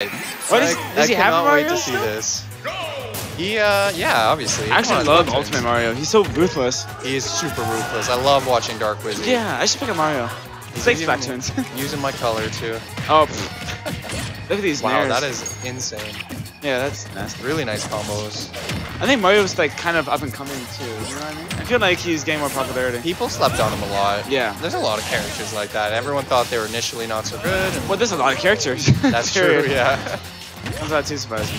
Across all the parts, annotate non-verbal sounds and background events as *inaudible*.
What is- I, does I he have cannot wait to see this. He, uh, yeah, obviously. I actually love. Ultimate Mario. He's so ruthless. He is super ruthless. I love watching Dark Wizzy. Yeah, I should pick up Mario. He's Splatoons. Using my color too. *laughs* oh, look at these Wow, nairs. that is insane. Yeah, that's nasty. Really nice combos. I think Mario's like kind of up and coming too. You know what I mean? I feel like he's getting more popularity. People slept on him a lot. Yeah. There's a lot of characters like that. Everyone thought they were initially not so good. Well, there's a lot of characters. *laughs* that's true, yeah. I'm not too surprised.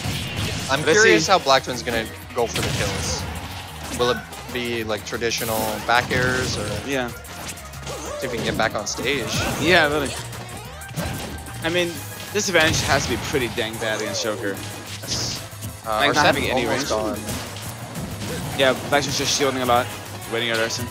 I'm Let's curious see. how Black Twin's gonna go for the kills. Will it be like traditional back airs or Yeah. see if we can get back on stage? Yeah, really. I mean, this advantage has to be pretty dang bad against Joker. Uh, Like, not having any almost range? gone. Yeah, Black's just shielding a lot, waiting at Arson.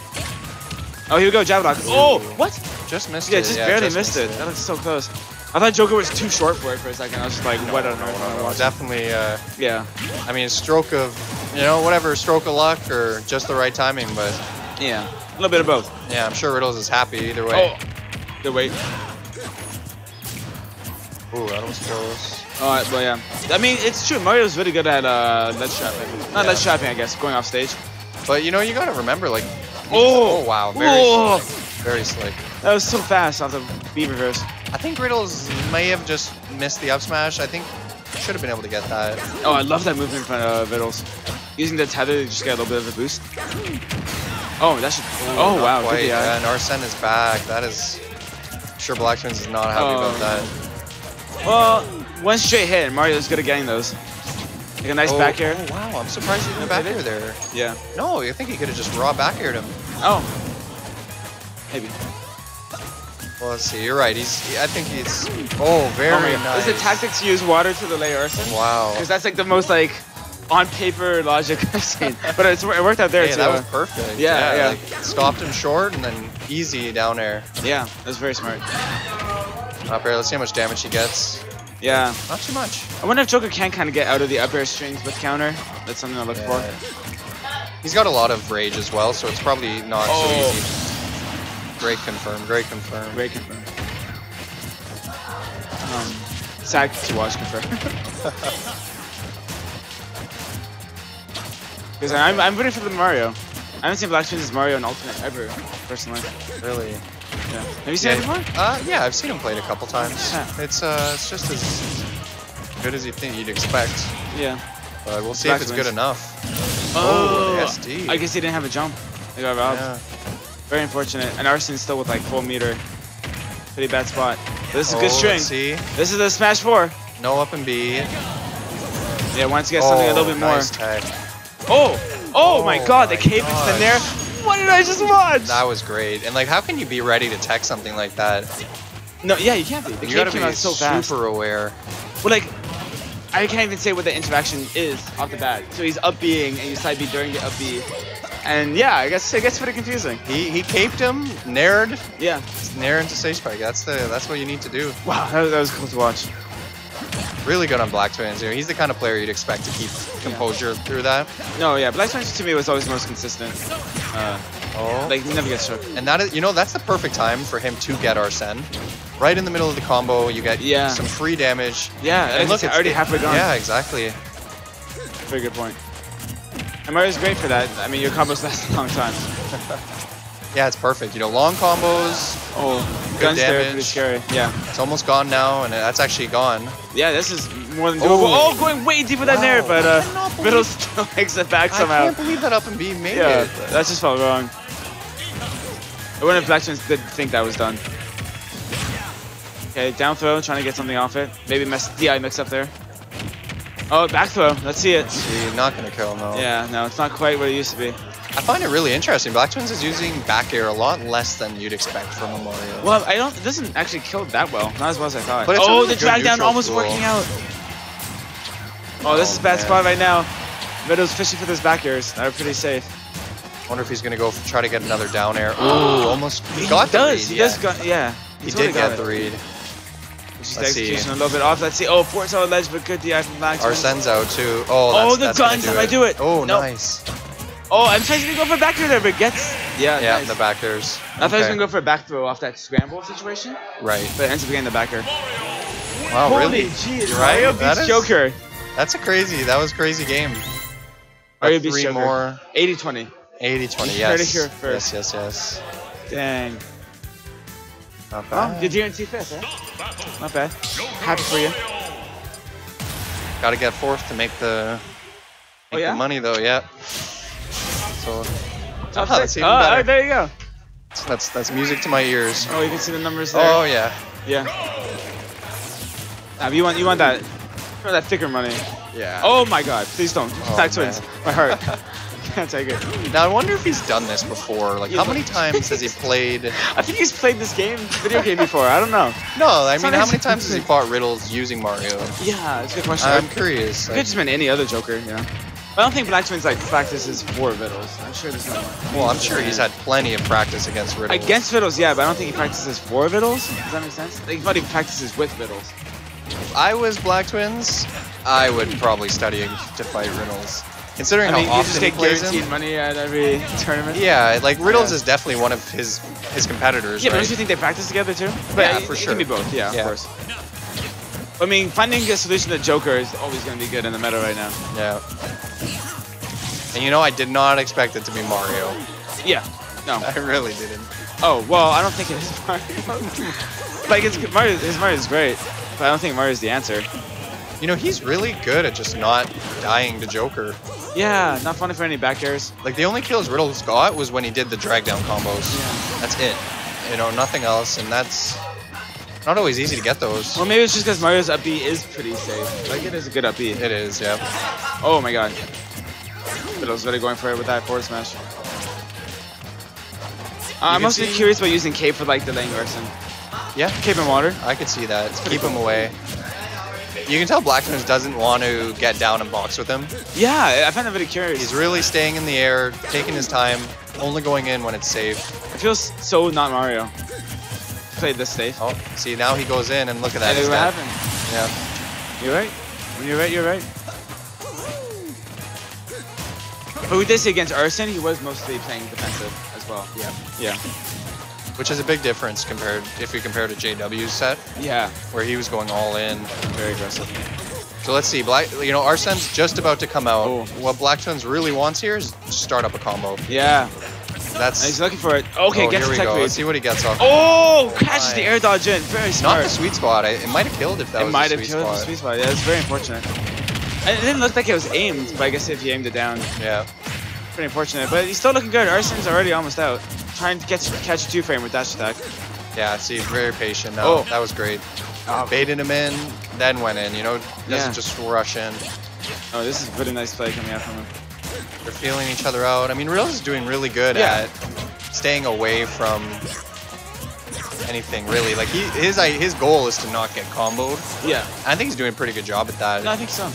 Oh, here we go, jab. Oh, what? Just missed it. Yeah, it. just yeah, barely just missed it. That looks so close. I thought Joker was too short for it for a second. I was just like, what on earth am I No, watching? definitely. Uh, Yeah, I mean, stroke of, you know, whatever, stroke of luck or just the right timing. But yeah. A little bit of both. yeah, I'm sure Riddles is happy either way. Oh, the wait. Ooh, that was close. Alright, but yeah. I mean, it's true. Mario's really good at uh, ledge trapping. Not Yeah. ledge trapping, I guess, going off stage. But you know, you gotta remember, like, Oh! oh wow, very Oh! slick, very slick. That was so fast off the B reverse. I think Riddles may have just missed the up smash. I think should have been able to get that. Oh, I love that movement from uh, Vittles. Using the tether to just get a little bit of a boost. Oh, that should. Oh, wow. quite, Good yeah, and Arsene is back. That is. I'm sure Black Twins is not happy Oh. about that. Well, one straight hit, and Mario's good at getting those. Like a nice oh, back air. Oh wow, I'm surprised he didn't back air there. Yeah. No, I think he could have just raw back aired him. Oh. Maybe. Well, let's see. You're right. He's. I think he's. Oh, very oh my God. nice. Is it tactic to use water to delay Arson? Wow. Because that's like the most like on paper logic I've seen. *laughs* But it's, it worked out there Hey, too. that was perfect. Yeah, yeah. Like, stopped him short and then easy down air. yeah, that was very smart. Up air. Let's see how much damage he gets. Yeah. Not too much. I wonder if Joker can kind of get out of the up air strings with counter. That's something I look Yeah. for. He's got a lot of rage as well, so it's probably not Oh. so easy. Great confirm. Great confirm. Great confirm. Um, sad to watch confirm. *laughs* Because I'm, I'm rooting for the Mario. I haven't seen Black Twins' Mario in Ultimate ever, personally. Really. Yeah. Have you seen it Yeah. before? Uh, yeah, I've seen him play it a couple times. Yeah. It's uh, it's just as good as you think you'd expect. Yeah. But we'll see Black if it's Twins. good enough. Oh, the SD. I guess he didn't have a jump. They got robbed. Yeah. Very unfortunate. And Arson's still with like full meter. Pretty bad spot. But this is a Oh, good string. let's see. This is the Smash 4. No up and B. Yeah, once you get something a little bit more. Oh, Nice tag. Oh! Oh, my Oh god, the my cave into the gosh. nair. What did I just watch? That was great. And like, how can you be ready to tech something like that? No, yeah, you can't be. The you gotta be out so fast. super aware. Well, like, I can't even say what the interaction is off the bat. So he's up being and you side B during the up B. And yeah, I guess it gets pretty confusing. He he caped him, nared, Yeah. nair into stage spike. That's the that's what you need to do. Wow, that, that was cool to watch. Really good on Black Twins. He's the kind of player you'd expect to keep composure through that. No, yeah, Black Twins to me was always the most consistent. Uh, Oh. like, he never gets shook. And that is, you know, that's the perfect time for him to get Arsene. Right in the middle of the combo, you get Yeah. some free damage. Yeah, And look, it's already halfway gone. Yeah, exactly. Very good point. And Mario's great for that. I mean, your combos *laughs* last a long time. *laughs* Yeah, it's perfect. You know, long combos. Oh, guns there, damage. pretty scary. Yeah. It's almost gone now, and that's actually gone. Yeah, this is more than doable. Oh, Oh. going way deeper with that Wow. nair, but uh, Middle still *laughs* makes it back somehow. I can't believe that up and B made Yeah, it. that just felt wrong. I wonder if Black Twins did think that was done. Okay, down throw, trying to get something off it. Maybe mess DI mix up there. Oh, back throw. Let's see it. See, not gonna kill him though. Yeah, no, it's not quite what it used to be. I find it really interesting. Black Twins is using back air a lot less than you'd expect from a Mario. Well, I don't. It doesn't actually kill that well. Not as well as I thought. Oh, really the drag down almost tool. working out. Oh, this Oh, is a oh, bad man. spot right now. Vidal's fishing for those back airs. That are pretty safe. wonder if he's gonna go for, try to get another down air. *gasps* Ooh, almost. He, got the does. read, he yeah. does. Got, yeah. He totally did get the read. Which is Let's the see. execution a little bit off. Let's see. Oh, four solid ledge, but good DI from Black Twins. Arsene's out too. Oh, Oh, that's, the that's guns, do that might do it. Oh, Nope. nice. Oh, I'm trying to go for back throw there, but gets. Yeah, Yeah, nice. the back airs. I thought he was gonna go for a back throw off that scramble situation, Right. but it ends up getting the back air. Wow, Holy really? jeez, You're right. Mario beats is- Joker. That's a crazy. That was a crazy game. Mario Got beats three Joker. more. 80-20. 80 20, You yes. heard it here first. Yes, yes, yes. Dang. Not Oh, bad. did you DNC fifth, eh? Not bad. Happy for you. Gotta get fourth to make the, Oh, make yeah? the money, though, yeah. So, Top Oh, six. oh, better. oh, there you go. that's that's music to my ears. Oh, you can see the numbers there. Oh, yeah. Yeah. Now, you want you want that for that thicker money. Yeah. Oh my god, please don't. Oh, Black twins. My heart. *laughs* *laughs* Can't take it. Now, I wonder if he's done this before. Like, Yeah, how many times has he played? *laughs* I think he's played this game, video game before. I don't know. No, I mean, how many times has he fought riddles using Mario? Yeah, it's a good question. I'm it curious. could Like, just been any other Joker, you know. But I don't think Black Twins like practices for Vittles. I'm sure there's no. well, I'm sure he's had plenty of practice against riddles. Against Vittles, yeah, but I don't think he practices for Vittles. Does that make sense? Like, he probably practices with Vittles. If I was Black Twins, I would probably study to fight riddles. Considering I mean, how you often just he get plays guaranteed him. money at every tournament. Yeah, like Riddles Yeah. is definitely one of his his competitors. Yeah, but don't you think they practice together too? But Yeah, for it sure. can be both. Yeah, Yeah. of course. I mean, finding a solution to Joker is always going to be good in the meta right now. Yeah. And you know, I did not expect it to be Mario. Yeah. No. *laughs* I really didn't. Oh well, I don't think it is *laughs* Mario. like it's Mario. His Mario is great, but I don't think Mario's the answer. You know, he's really good at just not dying to Joker. Yeah, not funny for any back airs. Like the only kills Riddles got was when he did the drag down combos. Yeah. That's it. You know, nothing else, and that's not always easy to get those. Well, maybe it's just because Mario's up B is pretty safe. Like it is a good up B. It is, yeah. Oh my god. Fiddle's really going for it with that forward smash. Uh, I'm see- curious about using cape for like delaying Arson. Yeah, Cape and water. I could see that. Keep him away. You can tell Black doesn't want to get down and box with him. Yeah, I find that very curious. He's really staying in the air, taking his time, only going in when it's safe. It feels so not Mario. Played this safe. Oh, see now he goes in and look at that. Look what happened. Yeah. You're right. You're right, you're right. But we did see against Arson, he was mostly playing defensive as well. Yeah. Yeah. Which is a big difference compared if we compare to JW's set, Yeah. where he was going all in. Very aggressive. So let's see, Black. You know, Arsene's just about to come out. Oh. What Black Twins really wants here is start up a combo. Yeah. That's. He's looking for it. Okay, oh, gets the tech go. Let's see what he gets off. Oh, catches the air dodge in. Very smart. Not the sweet spot. I, it might have killed if that it was It might have killed spot. the sweet spot. Yeah, it's very unfortunate. It didn't look like it was aimed, but I guess if you aimed it down, Yeah. pretty unfortunate. But he's still looking good. Arson's already almost out. Trying to catch catch two frame with dash attack. Yeah. See, very patient. No, Oh. that was great. Oh, Baited him in, then went in. You know, doesn't Yeah. just rush in. oh, this is a really nice play coming out from him. They're feeling each other out. I mean, Reels is doing really good Yeah. at staying away from anything really. Like he, his his goal is to not get comboed. Yeah. I think he's doing a pretty good job at that. No, I think so.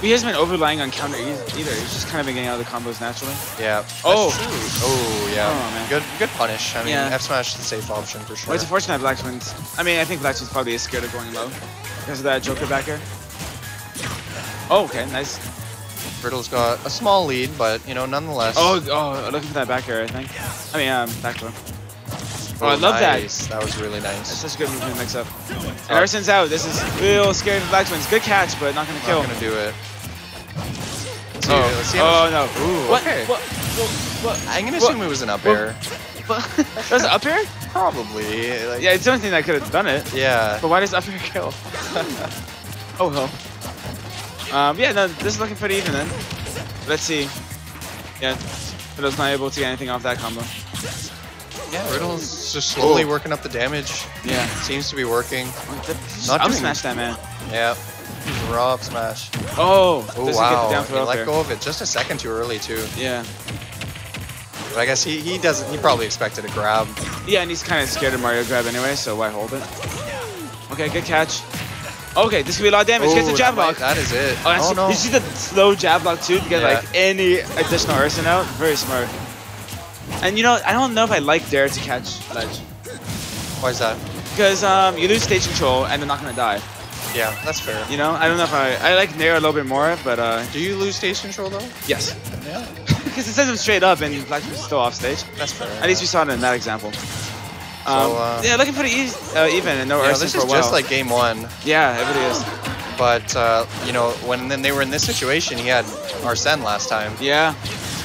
He hasn't been overlying on counter either. He's just kind of been getting out of the combos naturally. Yeah. Oh. Oh yeah. Oh. Good good punish. I mean, Yeah. F smash is the safe option for sure. Well, it's unfortunate Black Twins. I mean, I think Black Twins probably is scared of going low because of that Joker back air. Oh, okay, nice. Riddle's got a small lead, but you know, nonetheless. Oh, oh, looking for that back air, I think. I mean, um, back throw. Oh, I love nice. that. was really That's nice. such a good movement mix up. And Oh. Arson's out. This is real scary for Black Twins. Good catch, but not gonna kill. Not gonna do it. Let's Oh, see oh no. Ooh, What? okay. What? What? what? I'm gonna What? assume it was an up air. *laughs* that was up air? Probably. Like, Yeah, it's the only thing that could have done it. Yeah. But why does up air kill? *laughs* oh hell. Um, yeah, no, this is looking pretty even then. Let's see. Yeah, Fiddle's not able to get anything off that combo. Yeah, Riddle's just slowly working up the damage. Yeah. Seems to be working. Not Not up doing- smash that man. Yeah. Raw up smash. Oh, Oh wow. get the He let there. go of it just a second too early too. Yeah. But I guess he, he doesn't he probably expected a grab. Yeah, and he's kind of scared of Mario grab anyway, so why hold it? Okay, good catch. Okay, this could be a lot of damage. Gets Ooh, jab that block. That is it. Oh, that's, oh no. You see the slow jab block too to get Yeah. like any additional arson out? Very smart. And you know, I don't know if I like Dare to catch ledge. Why is that? Because um, you lose stage control and they're not gonna die. Yeah, that's fair. You know, I don't know if I I like Nair a little bit more, but uh, Do you lose stage control though? yes, Yeah. *laughs* because it sends him straight up and Black is still off stage. That's fair. At least we saw it in that example. Um, uh, yeah, looking pretty easy, uh, even and no yeah, this is a just like game one. yeah, it really is. But uh, you know, when then they were in this situation, he had Arsene last time. Yeah.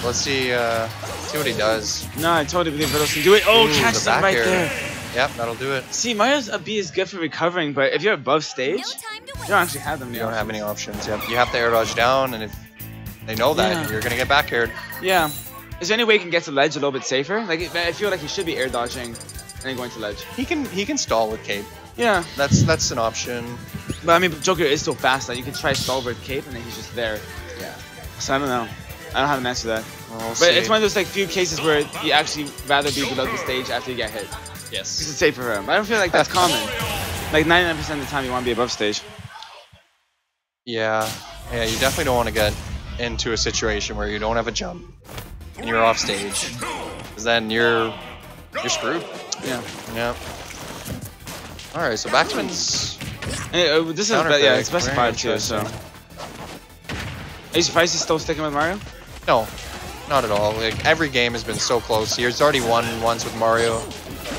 Let's see, uh, see what he does. No, I totally believe Riddles can do it. Oh, Ooh, catch the them right air. there. Yep, that'll do it. See, Mario's up B is good for recovering, but if you're above stage, No you don't actually have them. You don't have any options. Yep. You have to air dodge down, and if they know that, Yeah. you're gonna get back aired. Yeah. Is there any way you can get to ledge a little bit safer? Like, I feel like he should be air dodging and then going to ledge. He can he can stall with cape. Yeah. That's that's an option. But I mean, Joker is so fast that you can try stall with cape and then he's just there. Yeah. So I don't know. I don't have an answer to that. We'll But see. it's one of those like few cases where you actually rather be below the stage after you get hit. yes. Because it's safer for him. I don't feel like that's common. Like 99% of the time you want to be above stage. Yeah. Yeah. You definitely don't want to get into a situation where you don't have a jump and you're off stage, because then you're you're screwed. Yeah. Yeah. All right. So Black Twins' And, uh, this is, Counter yeah, it's best of five too, so. interesting. Are you surprised he's still sticking with Mario? no, not at all. Like every game has been so close. He's already won once with Mario.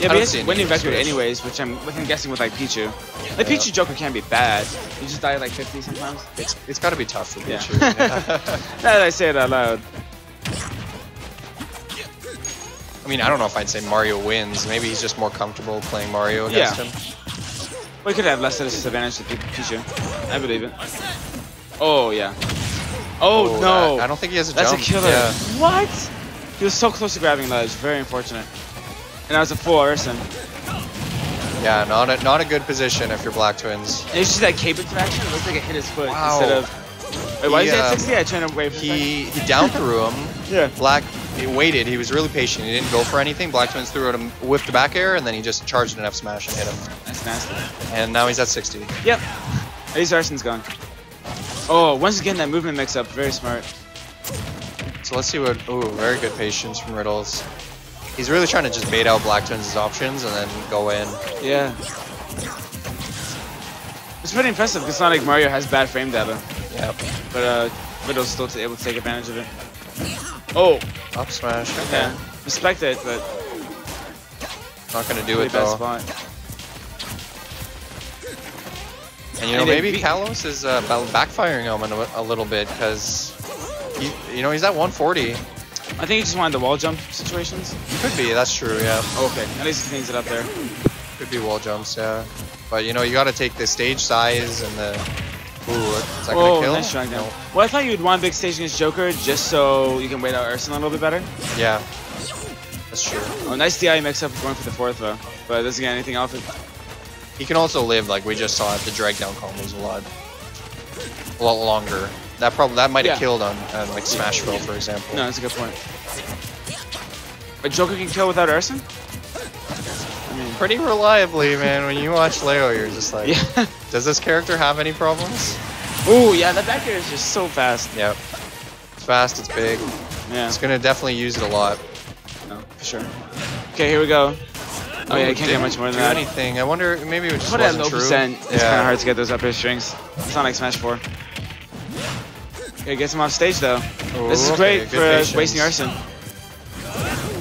Yeah, don't but see he's any winning record switch. anyways, which I'm, which I'm guessing with like Pichu. Like Yeah. Pichu Joker can't be bad. You just die like 50 sometimes. It's it's got to be tough for Yeah. Pichu. Yeah. *laughs* now that I say it out loud. I mean, I don't know if I'd say Mario wins. Maybe he's just more comfortable playing Mario against Yeah. him. We could have less of a disadvantage to Pi- Pichu. I believe it. Oh, yeah. Oh, no. that- I don't think he has a That's jump. a killer. Yeah. What? He was so close to grabbing ledge. Very unfortunate. And that was a full Arsene. Yeah, not a not a good position if you're Black Twins. And you see that cape interaction? It looks like it hit his foot Wow. instead of. Wait, why He, is he at um, 60? I turned away from He he down threw him. *laughs* Yeah. Black he waited. He was really patient. He didn't go for anything. Black Twins threw at him, whipped the back air, and then he just charged an F smash and hit him. That's nasty. And now he's at 60. Yep. At least Arson's gone. Oh, once again, that movement mix up. Very smart. So let's see what. Ooh, very good patience from Riddles. He's really trying to just bait out Black Twins' options and then go in. Yeah. It's pretty impressive because Sonic Mario has bad frame data, Yep. but uh, Riddle's still able to take advantage of it. Oh, Up smash. Okay. yeah. Respect it, but Not gonna do it though. And you know, And maybe Kalos is uh, backfiring him a, a little bit because you know, he's at 140. I think he just wanted the wall jump situations. Could be. That's true. Yeah. Okay, at least he cleans it up there. Could be wall jumps. Yeah. But you know, you got to take the stage size and the. Ooh, is that gonna Oh, kill? nice drag down. No. Well, I thought you'd want big stage against Joker just so you can wait out Arsene a little bit better. Yeah. That's true. Oh, nice DI mix up going for the fourth though, but doesn't get anything off it. He can also live like we just saw at the drag down combos a lot, a lot longer. That probably that might have Yeah. killed on, on uh, like Smashville, for example. No, that's a good point. But Joker can kill without Arsene? I Pretty reliably, man. When you watch Leo, you're just like, yeah. does this character have any problems? Ooh, yeah, that back air is just so fast. Yep. It's fast. It's big. Yeah, It's gonna definitely use it a lot. no, for sure. Okay, here we go. Oh yeah, you can't get much more than that. anything. I wonder, maybe it just Put it at wasn't low true. percent. It's yeah. kind of hard to get those up air strings. It's not like Smash 4. Okay, gets him off stage though. this is Ooh, great okay, for uh, wasting Arson.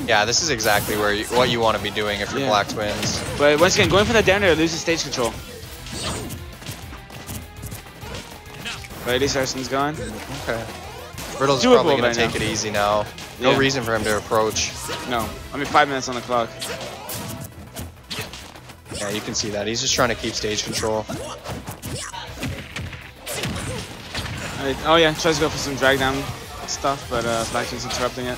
Yeah, this is exactly where you, what you want to be doing if you're Yeah. Black Twins. But once again, going for the down air loses stage control. But at least Arson's gone. Okay. Riddle's Doable probably gonna take now. it easy now. No Yeah. reason for him to approach. No, I mean five minutes on the clock. Yeah, you can see that. He's just trying to keep stage control. Alright, Oh yeah, tries to go for some drag down stuff, but uh, Black Twins' interrupting it.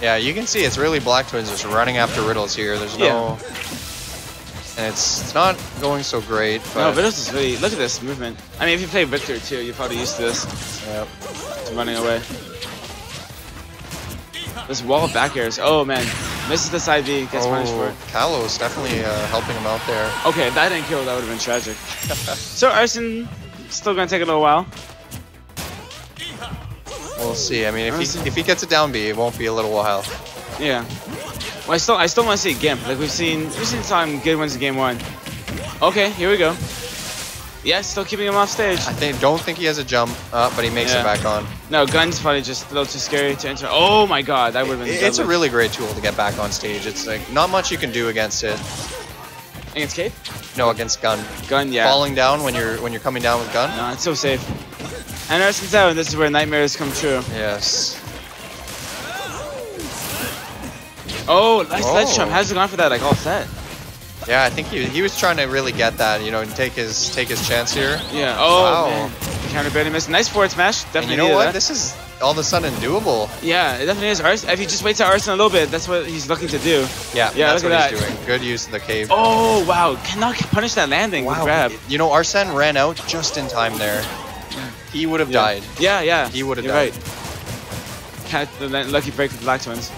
Yeah, you can see it's really Black Twins just running after Riddles here. There's no... And it's, it's not going so great, No, but... Vidos is really look at this movement. I mean, if you play Victor too, you're probably used to this. Yep. To running away. This wall of back airs. Oh man, misses the side B, gets punished for Oh, it. Kalos definitely uh, helping him out there. Okay, if that didn't kill, that would have been tragic. *laughs* so Arson still gonna take a little while. We'll see. I mean, if Honestly- he if he gets a down B, it won't be a little while. Yeah. Well, I still I still want to see Gimp. Like we've seen we've seen some good ones in game one. Okay, here we go. Yeah, still keeping him off stage. I think don't think he has a jump, uh, but he makes Yeah. it back on. No, gun's probably just a little too scary to enter. Oh my god, that would have been. It's a really great tool to get back on stage. It's like not much you can do against it. against Cape. No, against gun. Gun, yeah. Falling down when you're when you're coming down with gun. No, it's so safe. And Arson's out, and this is where nightmares come true. Yes. Oh, nice ledge Oh. jump. How's it gone for that? Like all set. Yeah, I think he, he was trying to really get that, you know, and take his take his chance here. Yeah. Oh Wow. man. Counter barely missed. Nice forward smash. Definitely And you know what? that. This is all of a sudden doable. Yeah, it definitely is. Ars- if he just waits out Arson a little bit, that's what he's looking to do. Yeah, Yeah, that's look what at he's that. doing. Good use of the cape. Oh wow, cannot punish that landing grab. You know, Arsene ran out just in time there. He would have Yeah. died. Yeah, yeah. He would've died. right. Cat, the lucky break with the Black Twins.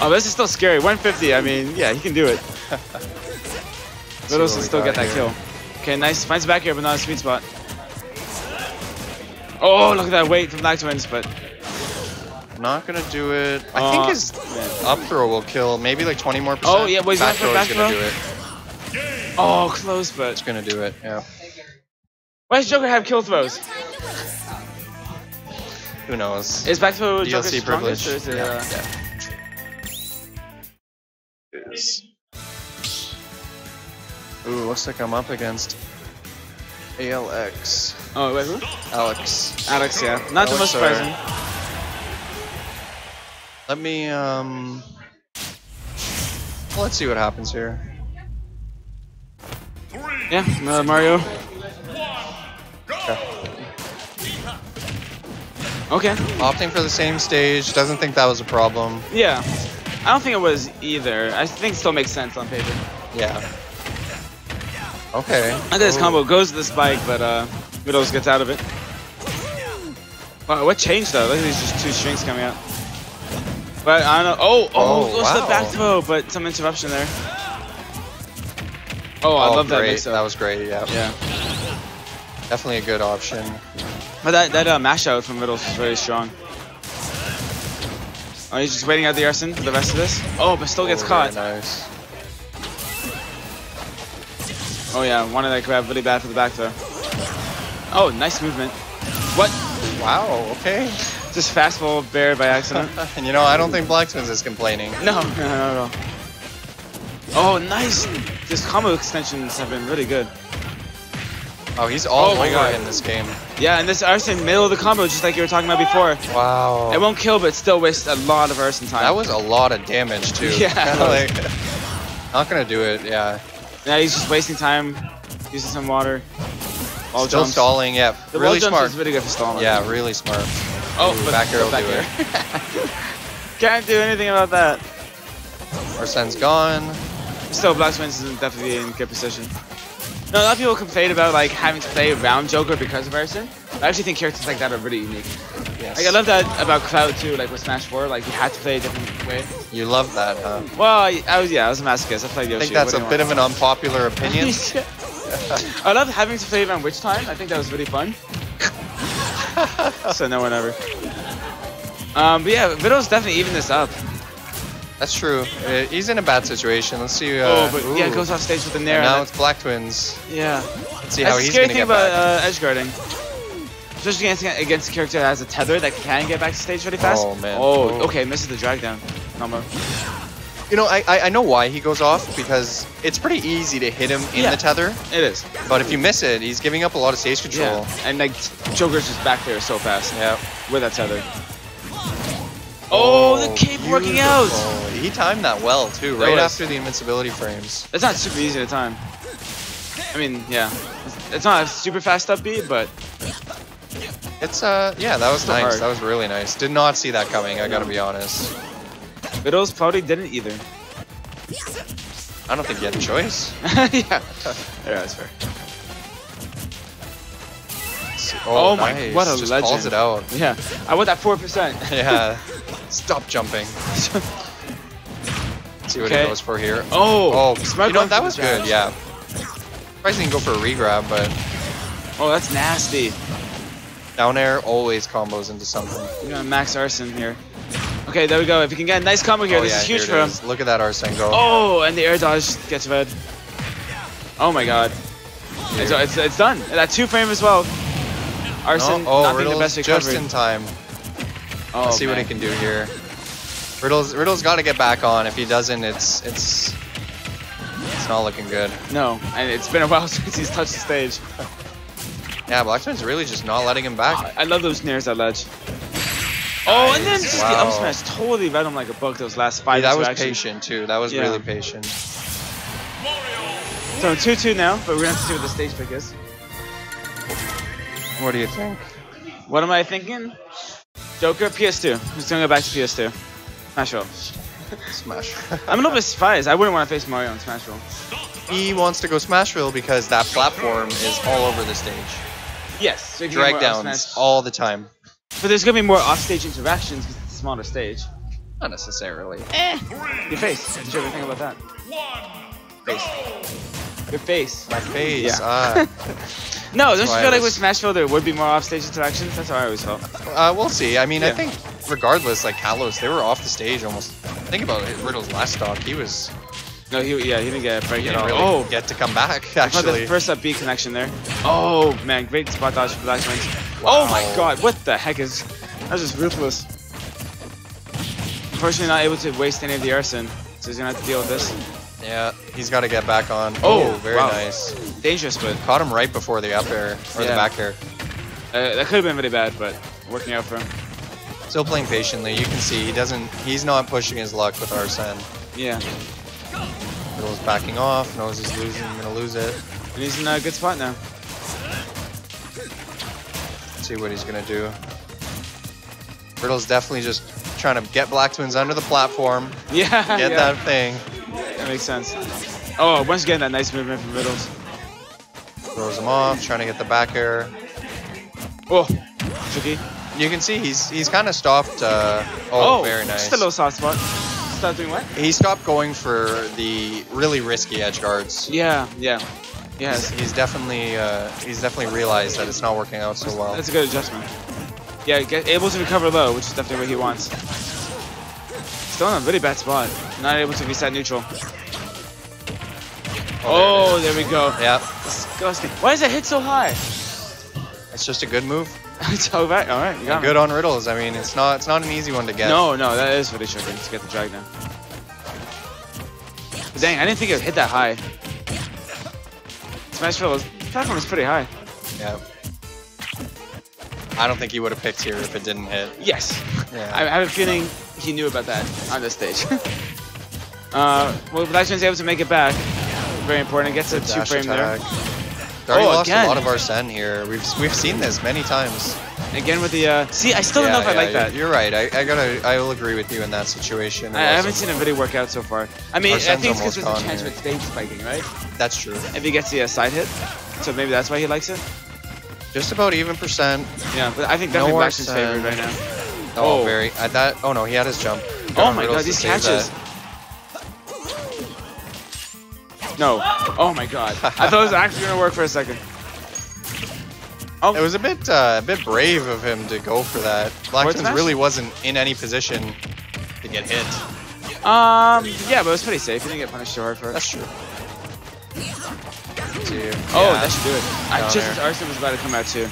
Oh, this is still scary. 150. I mean, yeah, he can do it. *laughs* see Riddles can still got get that here. kill. Okay, nice. Finds back air, but not a sweet spot. Oh, look at that weight from Black Twins, but Not gonna do it. I Uh, think his man. up throw will kill maybe like 20 more percent. Oh, yeah, well, he's back going throw is back gonna do it. oh, close. But It's gonna do it. Yeah. Why does Joker have kill throws? Who knows? Is back throw DLC Joker's privilege. strongest, or is it? Yeah, uh, Is- Ooh, looks like I'm up against ALX. Oh, wait, who? Alex. Alex, yeah. Not the Alex most or- surprising. Let me um. Let's see what happens here. Yeah, uh, Mario. Okay. Opting for the same stage. Doesn't think that was a problem. Yeah. I don't think it was either. I think it still makes sense on paper. Yeah. Okay. I at this combo. Goes to the spike, but uh, Middles gets out of it. Wow, what changed though? Look at these just two strings coming out. But I don't know. Oh, oh, Oh, goes to the back throw, but some interruption there. Oh, I love that mix up. That was great. Yeah. yeah. Definitely a good option. But that, that uh, mash out from Middles is very strong. Oh, he's just waiting out the arson for the rest of this. Oh, but still gets Oh, caught. Nice. Oh yeah, wanted that grab really bad for the back throw. Oh, nice movement. What? Wow. Okay. Just fastball bear by accident. *laughs* and you know, I don't think Black Twins is complaining. no, no, no, no. Oh, nice. This combo extensions have been really good. Oh, he's all Oh over God. in this game. Yeah, and this arson middle of the combo, just like you were talking about before. Wow. It won't kill, but still wastes a lot of arson time. That was a lot of damage too. *laughs* Yeah. *laughs* like, not gonna do it. Yeah. Yeah, he's just wasting time, using some water. Wall Still jumps. stalling. Yeah. The really smart. is really good for stalling. Yeah, really smart. Oh, Ooh, back air will do air. Can't do anything about that. Arsene's gone. Still, Black Twins is definitely in good position. No, a lot of people complain about like having to play around Joker because of Arson. I actually think characters like that are really unique. Yes. Like I love that about Cloud too, like with Smash 4, like you had to play a different way. You love that, huh? Well, I, I was yeah, I was a masochist. I played Yoshi. I think that's a bit of an unpopular opinion. *laughs* I love having to play around Witch Time. I think that was really fun. *laughs* so no one ever. Um, but yeah, Vidal's definitely even this up. That's true. Uh, he's in a bad situation. Let's see. Uh, oh, but yeah, ooh. goes off stage with the Nair. now it's Black Twins. yeah. Let's see That's how he's scary gonna thing get about back. uh, edge guarding. Especially against, against a character that has a tether that can get back to stage really fast. Oh, man. Oh, Oh. okay, misses the drag down combo. You know, I, I I know why he goes off because it's pretty easy to hit him in Yeah. the tether. It is. But if you miss it, he's giving up a lot of stage control. Yeah. And like Joker's just back there so fast Yeah. with that tether. Oh, the cape working out. He timed that well too, That right was- after the invincibility frames. It's not super easy to time. I mean, yeah. It's- It's not a super fast up B, but It's uh yeah, that was nice. hard. That was really nice. Did not see that coming. I gotta be honest. Vidals probably didn't either. I don't think he had a choice. *laughs* yeah. Yeah, that's fair. Oh, Oh my- nice. what a Just legend. calls it out. Yeah. I want that 4%. *laughs* Yeah. *laughs* Stop jumping. *laughs* see what Okay. he goes for here. oh, Oh, you know that was good. Yeah. Surprised he didn't go for a regrab, but Oh, that's nasty. down air always combos into something. We're max arson here. Okay, there we go. If you can get a nice combo here, oh, this yeah, is huge for him. is. Look at that Arson go. Oh, and the air dodge gets red. Oh my god. It's, it's, it's done. That two frame as well. Arson, No, oh, not being the best just in time. Oh, Let's see what he can do here. Riddle's Riddle's got to get back on. If he doesn't, it's it's it's not looking good. No, and it's been a while *laughs* since he's touched the stage. Yeah, Black Twins' really just not letting him back. I love those snares that ledge. Oh, and then just Wow. the up smash totally read him like a book those last five Yeah, that was interactions. patient too. That was Yeah. really patient. So 2-2 now, but we're gonna have to see what the stage pick is. What do you think? What am I thinking? Joker, PS2. Who's gonna go back to PS2? Smash Roll. Smash. *laughs* I'm a little bit surprised. I wouldn't want to face Mario on Smash Roll. he wants to go Smashville because that platform is all over the stage. Yes. So you can get Drag downs all the time. But there's gonna be more off-stage interactions because it's a smaller stage. Not necessarily. Eh. Your face. Did you ever think about that? Face. Your face. My face. Yeah. Ah. *laughs* No, don't you why I feel like with was- Smashville there would be more off-stage interactions? That's how I always felt. Uh, we'll see. I mean, I think regardless, like Kalos, they were off the stage almost. Think about it. Riddle's last stock. He was No, he yeah he didn't get a break he at didn't all. really oh, get to come back. I the Actually, first up B connection there. Oh man, great spot dodge for Black Twins. Oh my god, what the heck is? That's just ruthless. Unfortunately, not able to waste any of the arson, so he's gonna have to deal with this. Yeah, he's got to get back on. Oh, very wow. nice. Dangerous, but Caught him right before the up air or the back air. uh, that could have been really bad, but working out for him. Still playing patiently. You can see he doesn't. He's not pushing his luck with Arsene. Yeah, Riddle's backing off. Knows he's losing. Gonna lose it. and he's in a good spot now. Let's see what he's gonna do. Riddle's definitely just trying to get Black Twins under the platform. *laughs* Yeah, Get yeah, that thing. That makes sense. Oh, once again, that nice movement from Riddles. Throws him off. Trying to get the back air. Oh, tricky. You can see he's he's kind of stopped. Uh, oh, very nice. Just a little soft spot. Stop doing what? He stopped going for the really risky edge guards. Yeah, yeah. Yes. He's definitely uh, he's definitely realized that it's not working out so well. That's a good adjustment. Yeah, get able to recover low, which is definitely what he wants. Still in a really bad spot. Not able to reset neutral. Oh, there oh, we go. Yeah, Disgusting. Why does it hit so high? it's just a good move. *laughs* it's all right. All right, you got Good on Riddles. I mean, it's not it's not an easy one to get. No, no, that is really tricky to get the drag down. Dang, I didn't think it would hit that high. Smashville was platform is pretty high. Yeah. I don't think he would have picked here if it didn't hit. Yes. Yeah. I have a feeling he knew about that on this stage. *laughs* uh, well, Black Twins' able to make it back. Very important. Gets a two frame there. attack. They already Oh, lost again. a lot of our sen here. We've we've seen this many times. Again with the. Uh, see, I still don't know if I like yeah, that. You're right. I, I gotta. I will agree with you in that situation. I, I haven't seen a video work out so far. I mean, I think it's because almost there's a chance gone of it stage spiking, right? That's true. If he gets the uh, side hit, so maybe that's why he likes it. Just about even percent. Yeah, but I think No definitely Black Twins' Arsene. right now. Oh, Oh. very. I, thought. Oh no, he had his jump. Good Oh my god, these catches. No. Oh my god. I thought it was *laughs* actually gonna work for a second. Oh, It was a bit, uh, a bit brave of him to go for that. Black really wasn't in any position to get hit. um, yeah, but it was pretty safe. He didn't get punished too hard for it. That's true. Two. Oh, that should do it. I just as Arsenal was about to come out too.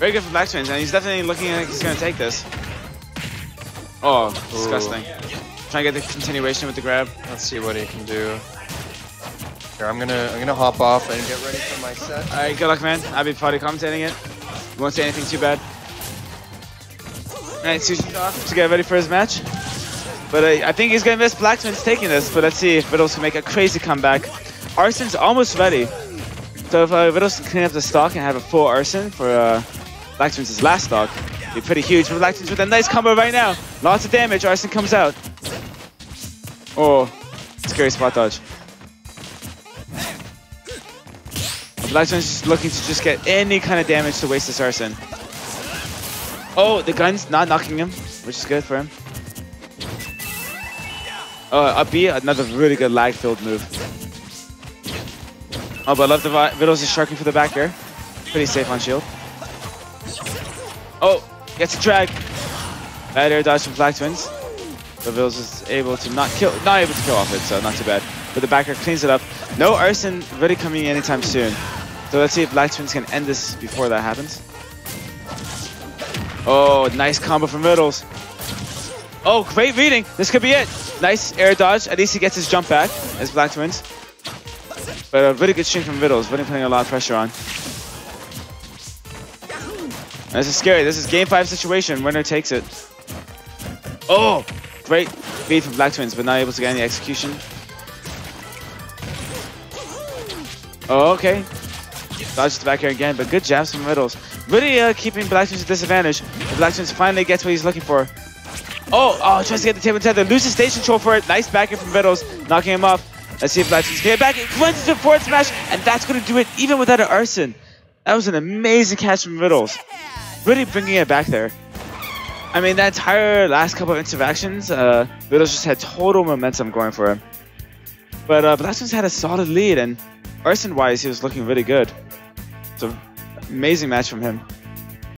Very good for Black Twins, and he's definitely looking like he's gonna take this. Oh, disgusting. Trying to get the continuation with the grab. Let's see what he can do. Here, I'm gonna, I'm gonna hop off and get ready for my set. Alright, good luck, man. I'll be probably commentating it. Won't say anything too bad. Alright, Sushi's off to get ready for his match. But uh, I think he's gonna miss Black Twins taking this, but let's see if Riddles can make a crazy comeback. Arsen's almost ready. So if uh, Riddles can clean up the stock and have a full Arson for uh, last stock, it'd be pretty huge for with a nice combo right now. Lots of damage, Arson comes out. Oh, scary spot dodge. Black Twins just looking to just get any kind of damage to waste this Arson. Oh, the gun's not knocking him, which is good for him. Oh, up B, another really good lag-filled move. Oh, but love the vi- Riddles is sharking for the back air. Pretty safe on shield. Oh, gets a drag. Bad air dodge from Black Twins. But Riddles is able to not kill, not able to kill off it, so not too bad. But the back air cleans it up. No Arson really coming anytime soon. So let's see if Black Twins can end this before that happens. Oh, nice combo from Vittles. Oh, great reading. This could be it. Nice air dodge. At least he gets his jump back as Black Twins. But a really good string from Vittles. Really putting a lot of pressure on. This is scary. This is game five situation. Winner takes it. Oh, great beat from Black Twins, but not able to get any execution. Oh, okay. Dodges the back air again, but good jabs from Vittles. Really uh, keeping Black Twins at disadvantage. The Black Twins finally gets what he's looking for. Oh, oh, tries to get the table tether. Loses stage control for it. Nice back air from Vittles, knocking him off. Let's see if can get back. It runs into forward smash, and that's going to do it even without an Arsene. That was an amazing catch from Riddles. Really bringing it back there. I mean, that entire last couple of interactions, uh, Vittles just had total momentum going for him. But uh, Black had a solid lead, and Arsene-wise, he was looking really good. It's an amazing match from him.